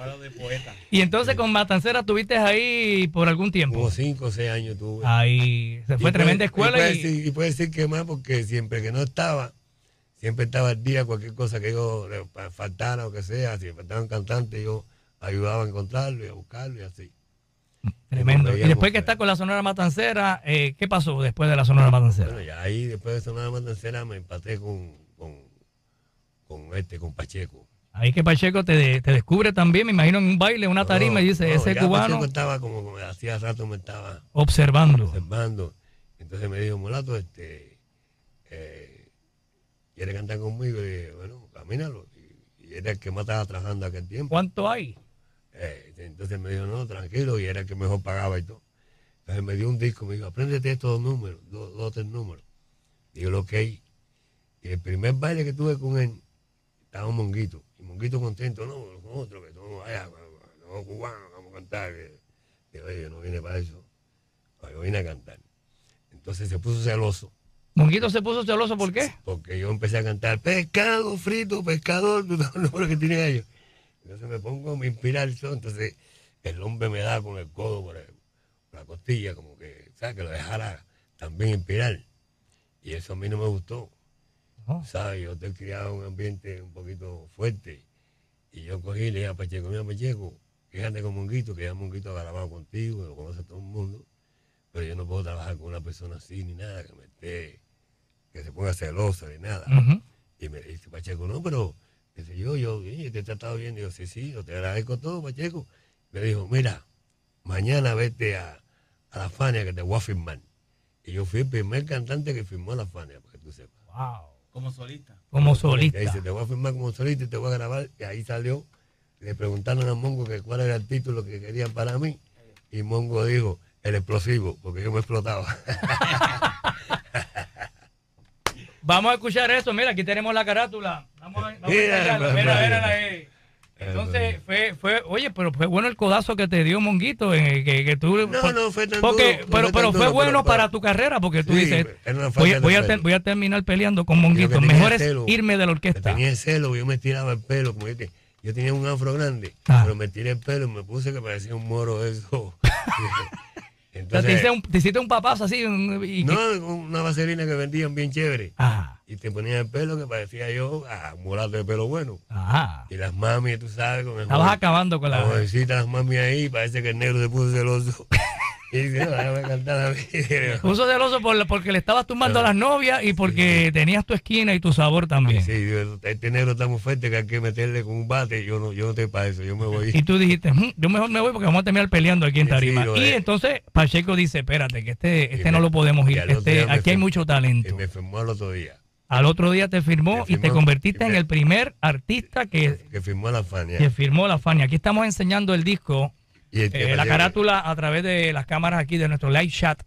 Ahora de poeta. Y entonces con Matancera estuviste ahí por algún tiempo. Como cinco o seis años tuve. Ahí se fue Y tremenda puede- escuela y puede, y, decir, y puede decir que más porque siempre que no estaba, siempre estaba al día cualquier cosa que yo faltara o que sea, si faltaba un cantante yo ayudaba a encontrarlo y a buscarlo y así. tremendo. Y después que está con la Sonora Matancera, eh, ¿qué pasó después de la Sonora Matancera? Bueno, ya ahí después de sonar Matancera me empaté con, con, con este, con Pacheco. Ahí que Pacheco te, te descubre también, me imagino en un baile, una tarima, y dice, No, ese ya cubano Pacheco estaba como, como hacía rato me estaba observando. observando. Entonces me dijo, Mulato, este, eh, ¿quiere cantar conmigo? Y dije, bueno, camínalo. Y, y era el que más estaba trabajando aquel tiempo. ¿Cuánto hay? Eh, entonces me dijo, no, tranquilo, y era el que mejor pagaba y todo. Entonces me dio un disco, me dijo, apréndete estos dos números, dos, dos tres números. Digo, ok. Y el primer baile que tuve con él, estaba un monguito. Y monguito contento, no, con otro, que somos allá, somos cubanos, vamos a cantar. Digo, oye, yo no vine para eso. Yo vine a cantar. Entonces se puso celoso. Monguito se puso celoso, ¿por qué? Porque yo empecé a cantar pescado frito, pescador, el nombre que tienen ellos. Entonces me pongo a me inspirar eso, entonces el hombre me da con el codo por, el- por la costilla, como que, ¿sabes? Que lo dejara también inspirar. Y eso a mí no me gustó, ¿sabes? Yo estoy criado en un ambiente un poquito fuerte. Y yo cogí y le dije a Pacheco, mira Pacheco, fíjate con Monguito, que ya Monguito ha grabado contigo, lo conoce todo el mundo. Pero yo no puedo trabajar con una persona así ni nada, que me esté, que se ponga celosa ni nada. Y me dice Pacheco, no, pero dice yo, yo, oye, te he tratado bien. Digo, sí, sí, yo te agradezco todo, Pacheco. Me dijo, mira, mañana vete a, a la Fania que te voy a firmar. Y yo fui el primer cantante que firmó a la Fania, para que tú sepas. Wow. Como solista. Como Y solista. dice, te voy a firmar como solista y te voy a grabar. Y ahí salió. Le preguntaron a Mongo que cuál era el título que querían para mí. Y Mongo dijo, el explosivo, porque yo me explotaba. Vamos a escuchar eso. Mira, aquí tenemos la carátula. Vamos a, vamos a Mira, escucharla. pues, Mira, mírala ahí. Entonces, fue, fue, oye, pero fue bueno el codazo que te dio Monguito. eh, que, que tú, No, no fue tan porque, duro, no pero, fue pero fue duro, bueno pero- para tu carrera, porque tú Sí, dices, voy, a, voy a terminar peleando con Monguito. Mejor es celo, irme de la que orquesta. Tenía celo, yo me tiraba el pelo, como yo, te- yo tenía un afro grande, Ah. pero me tiré el pelo y me puse que parecía un moro eso. O sea, Entonces, te, hiciste un, te hiciste un papazo así. un- y- no, una vaselina que vendían bien chévere. Ah, Y te ponía el pelo que parecía yo, ah, un mulato de pelo bueno. ajá. Y las mami, tú sabes, con el Estabas joven- acabando con la... jovencitas, las mami ahí, parece que el negro se puso celoso. y dice, no, déjame cantar a mí. Puso celoso por, porque le estabas tumbando a las novias y porque tenías tu esquina y tu sabor también. Sí, este negro está muy fuerte que hay que meterle con un bate. Yo no, yo no estoy para eso, yo me voy. Y tú dijiste, "Mm, yo mejor me voy porque vamos a terminar peleando aquí en Sí, Tarima. lo y es. entonces Pacheco dice, espérate, que este, este me- no lo podemos y ir. al otro Este, día me aquí hay firmó- mucho Y talento. me firmó al otro día. Al otro día te firmó y te convertiste en el primer artista que, Que firmó la Fania. que firmó la Fania. Aquí estamos enseñando el disco, Y el eh, la carátula a través de las cámaras aquí de nuestro live chat.